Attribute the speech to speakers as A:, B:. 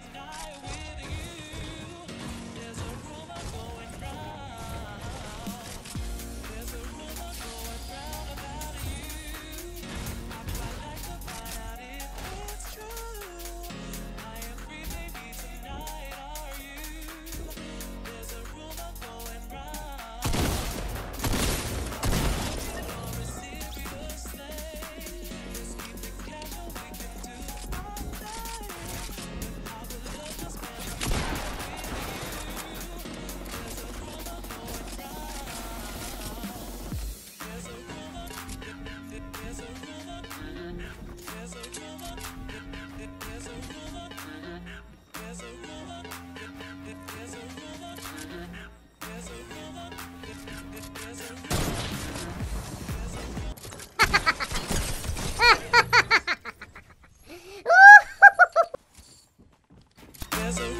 A: sky as a